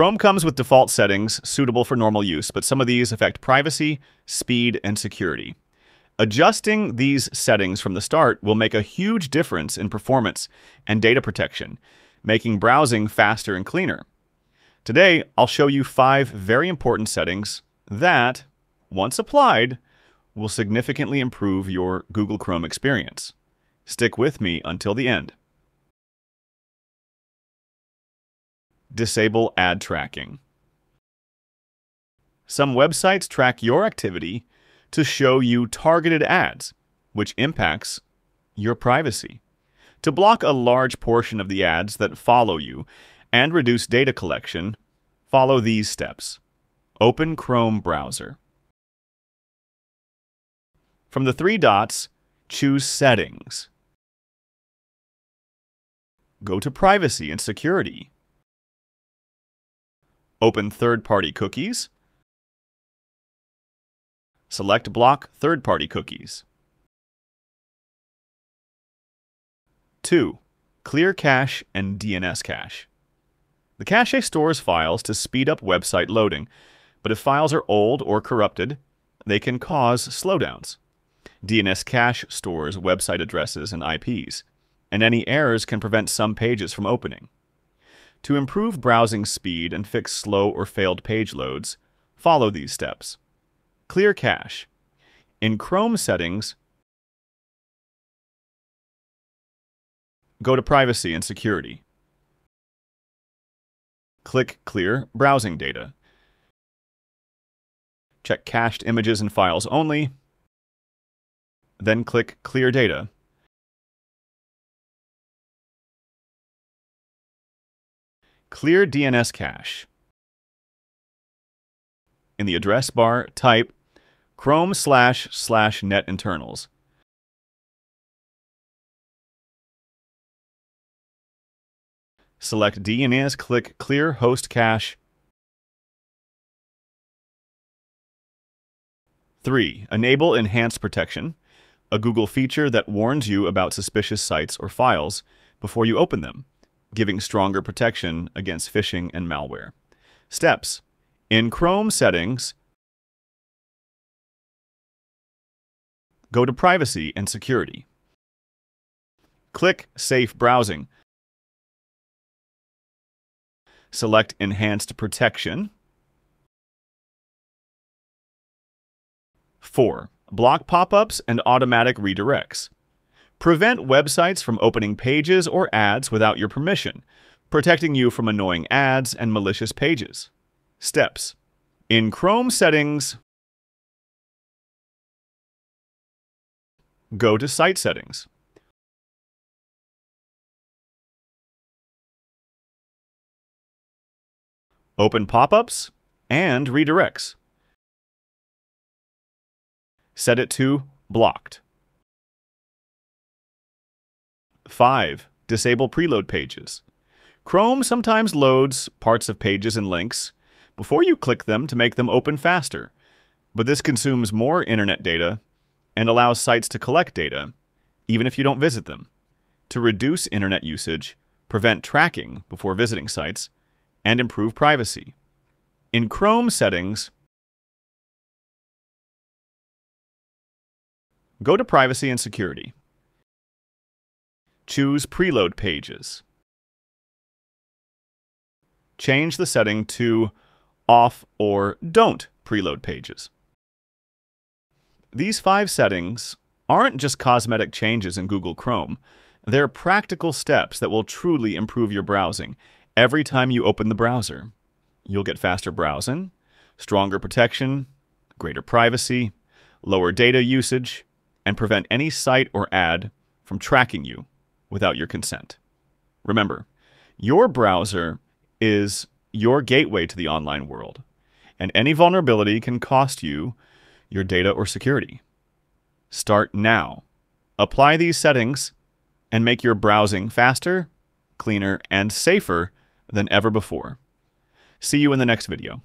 Chrome comes with default settings suitable for normal use, but some of these affect privacy, speed, and security. Adjusting these settings from the start will make a huge difference in performance and data protection, making browsing faster and cleaner. Today, I'll show you five very important settings that, once applied, will significantly improve your Google Chrome experience. Stick with me until the end. Disable ad tracking. Some websites track your activity to show you targeted ads, which impacts your privacy. To block a large portion of the ads that follow you and reduce data collection, follow these steps. Open Chrome browser. From the three dots, choose Settings. Go to Privacy and Security. Open third-party cookies. Select Block third-party cookies. 2. Clear cache and DNS cache. The cache stores files to speed up website loading, but if files are old or corrupted, they can cause slowdowns. DNS cache stores website addresses and IPs, and any errors can prevent some pages from opening. To improve browsing speed and fix slow or failed page loads, follow these steps. Clear cache. In Chrome settings, go to Privacy and Security. Click Clear Browsing Data. Check Cached Images and Files Only, then click Clear Data. Clear DNS cache. In the address bar, type chrome slash slash net internals. Select DNS, click Clear Host Cache. 3. Enable Enhanced Protection, a Google feature that warns you about suspicious sites or files before you open them, giving stronger protection against phishing and malware. Steps. In Chrome settings, go to Privacy and Security. Click Safe Browsing select Enhanced Protection. 4. Block pop-ups and automatic redirects. Prevent websites from opening pages or ads without your permission, protecting you from annoying ads and malicious pages. Steps. In Chrome settings, go to Site Settings. open pop-ups, and redirects. Set it to blocked. 5. Disable preload pages. Chrome sometimes loads parts of pages and links before you click them to make them open faster, but this consumes more internet data and allows sites to collect data, even if you don't visit them. To reduce internet usage, prevent tracking before visiting sites, and improve privacy. In Chrome settings, go to Privacy and Security. Choose Preload Pages. Change the setting to Off or Don't Preload Pages. These five settings aren't just cosmetic changes in Google Chrome. They're practical steps that will truly improve your browsing every time you open the browser. You'll get faster browsing, stronger protection, greater privacy, lower data usage, and prevent any site or ad from tracking you without your consent. Remember, your browser is your gateway to the online world, and any vulnerability can cost you your data or security. Start now. Apply these settings and make your browsing faster, cleaner, and safer than ever before. See you in the next video.